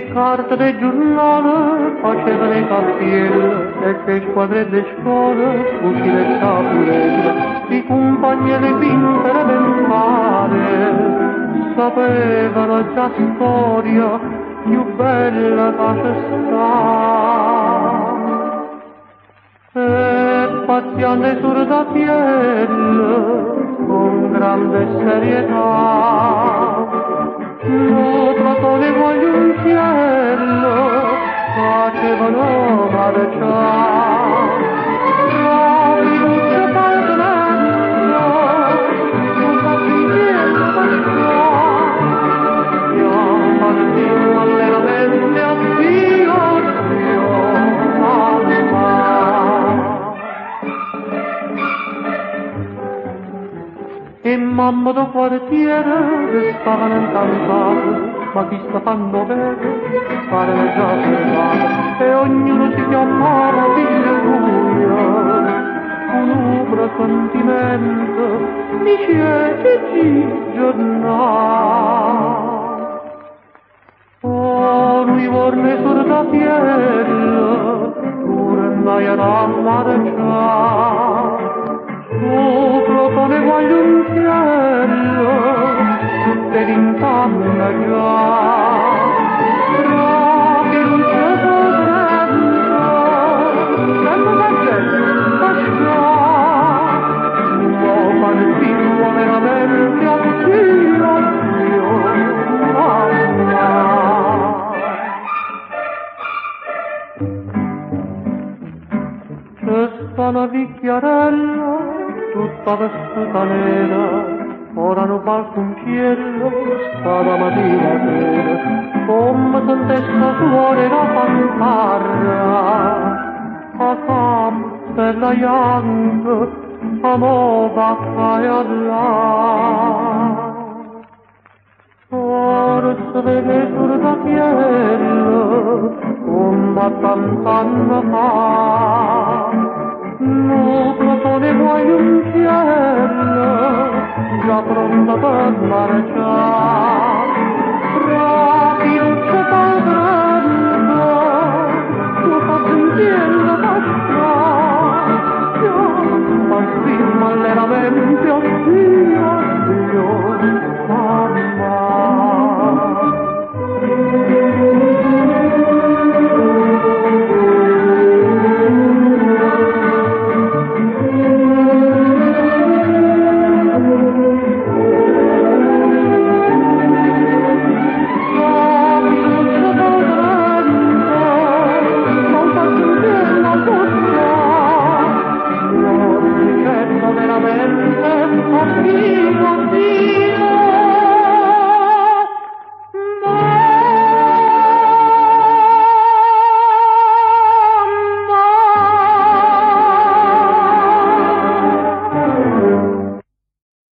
carte de giornale faceva le caffielle e che squadre di scuola, fucile e capurelle, și compagni e le pinte ben fare sapevano già storia più bella che sta. E paziente sur da piel, con grande serietà, lo e mamma da quartiere stavano incantate ma chi sta fanno bene pare già fermata e ognuno si chiamava mia un ubra sentimento mi sceglie di giornale Oh, lui vorne sur da fiel, pur mai ad amare sta una vecchiarella tutta nera, ora non balconchiello, sta da mattina come se testa suore la fanfarra, a camp per la young, a mova caia là. Forse vede sur da piello, come tant'anno fa, Nucleo ne vuoi un cielo, Yolunda dağlar açar